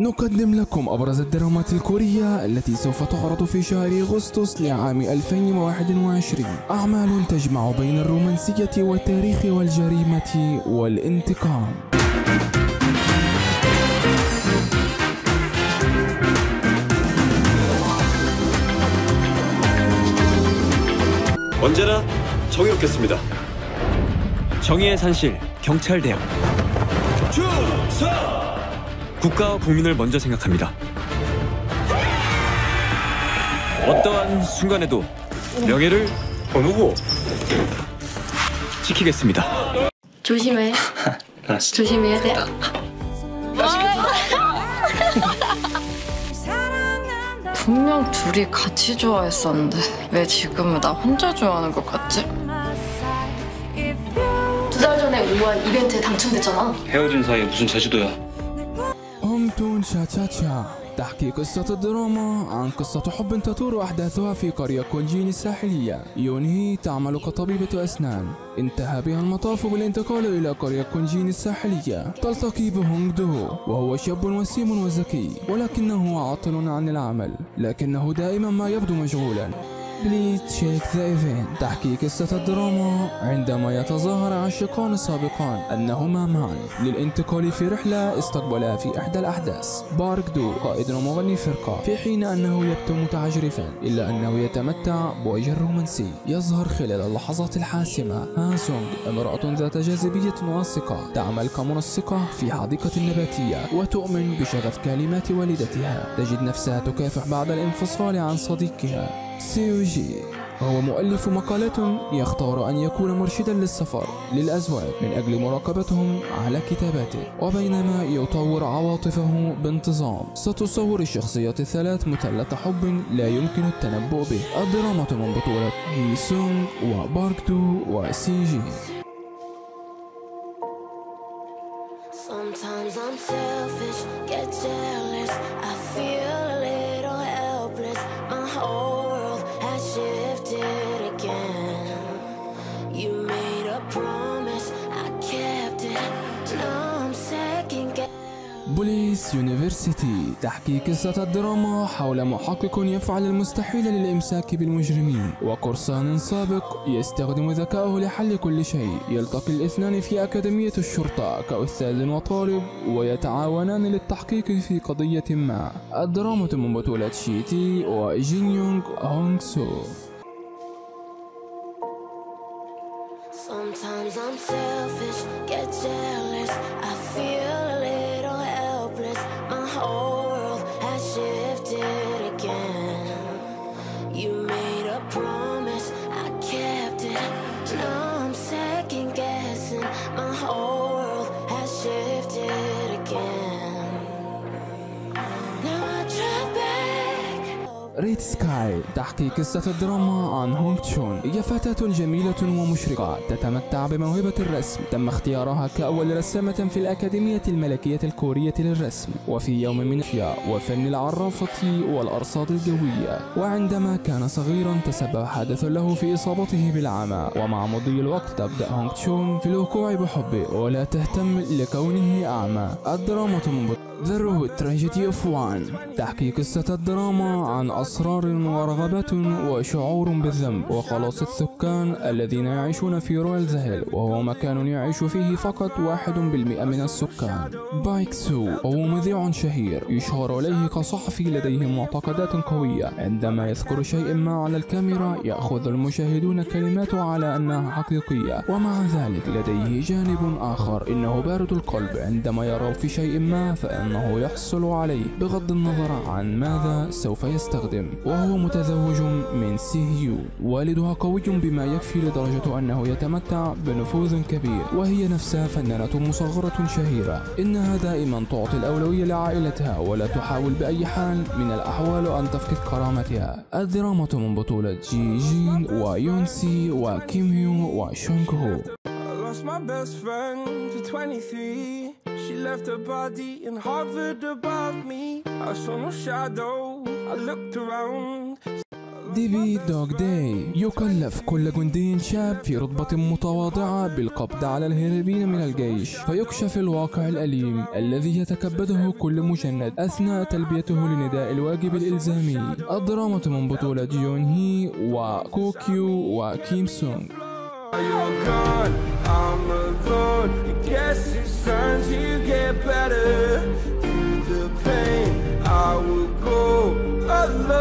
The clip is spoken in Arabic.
نقدم لكم أبرز الدرامات الكورية التي سوف تعرض في شهر أغسطس لعام 2021 أعمال تجمع بين الرومانسية والتاريخ والجريمة والانتقام 언제나 정의롭겠습니다. 정의의 산실 경찰대학 충성! 국가와 국민을 먼저 생각합니다. 어떠한 순간에도 명예를 어, 누구? 지키겠습니다. 조심해. 조심해야 돼. 분명 둘이 같이 좋아했었는데 왜 지금은 나 혼자 좋아하는 것 같지? 두 달 전에 우한 이벤트에 당첨됐잖아. 헤어진 사이에 무슨 제주도야? Hometown Cha-Cha-Cha تحكي قصة الدراما عن قصة حب تدور أحداثها في قرية كونجين الساحلية. يونهي تعمل كطبيبة أسنان. انتهى بها المطاف بالانتقال إلى قرية كونجين الساحلية. تلتقي بهونغ دو. وهو شاب وسيم وذكي. ولكنه عاطل عن العمل. لكنه دائما ما يبدو مشغولا. Please check the event تحكي قصة الدراما عندما يتظاهر عاشقان سابقان أنهما معا للانتقال في رحلة استقبلها في إحدى الأحداث. بارك دو قائد ومغني فرقة في حين أنه يبدو متعجرفا إلا أنه يتمتع بوجه رومانسي يظهر خلال اللحظات الحاسمة ها سونغ امرأة ذات جاذبية واثقة تعمل كمنسقة في حديقة النباتية وتؤمن بشغف كلمات والدتها تجد نفسها تكافح بعد الانفصال عن صديقها سيوجي. هو مؤلف مقالات يختار أن يكون مرشدا للسفر للأزواج من أجل مراقبتهم على كتاباته وبينما يطور عواطفه بانتظام. ستصور الشخصيات الثلاث مثلث حب لا يمكن التنبؤ به. الدراما من بطولة هي سونغ وبارك دو وسيجي Sometimes Police University. تحكي قصة الدراما حول محقق يفعل المستحيل للإمساك بالمجرمين. وقرصان سابق يستخدم ذكاءه لحل كل شيء. يلتقي الاثنان في أكاديمية الشرطة كأستاذ وطالب ويتعاونان للتحقيق في قضية ما. الدراما من بطولة شيتي وجين يونغ هونغ سو. Sometimes I'm selfish, get jealous. ريد سكاي تحكي قصة الدراما عن هونغ تشون. هي فتاة جميلة ومشرقة تتمتع بموهبة الرسم. تم اختيارها كأول رسامة في الأكاديمية الملكية الكورية للرسم. وفي يوم من الأشياء وفن العرافة والأرصاد الجوية. وعندما كان صغيرا تسبب حادث له في إصابته بالعمى. ومع مضي الوقت تبدأ هونغ تشون في الوقوع بحبه ولا تهتم لكونه أعمى. الدراما من The Road Tragedy of One تحكي قصة الدراما عن أسرار ورغبات وشعور بالذنب وخلاص السكان الذين يعيشون في رويال زهل وهو مكان يعيش فيه فقط واحد بالمئة من السكان. بايك سو هو مذيع شهير يشهر إليه كصحفي لديه معتقدات قوية. عندما يذكر شيء ما على الكاميرا يأخذ المشاهدون كلماته على أنها حقيقية. ومع ذلك لديه جانب آخر إنه بارد القلب. عندما يرى في شيء ما فإنه يحصل عليه بغض النظر عن ماذا سوف يستخدم. وهو متزوج من سي هيو والدها قوي بما يكفي لدرجة أنه يتمتع بنفوذ كبير وهي نفسها فنانة مصغرة شهيرة إنها دائما تعطي الأولوية لعائلتها ولا تحاول بأي حال من الأحوال أن تفقد كرامتها الدراما من بطولة جي جين ويونسي وكيم هيو وشونغ هو lost my best friend to 23. She left her body in Harvard above me. I saw no shadow. I looked around. دي بي دوغ داي يكلف كل جندي شاب في رتبة متواضعة بالقبض على الهاربين من الجيش فيكشف الواقع الأليم الذي يتكبده كل مجند أثناء تلبيته لنداء الواجب الإلزامي الدراما من بطولة جون هي وكوكيو وكيم سونغ You're gone, I'm alone. I guess it's time to get better. Through the pain, I will 나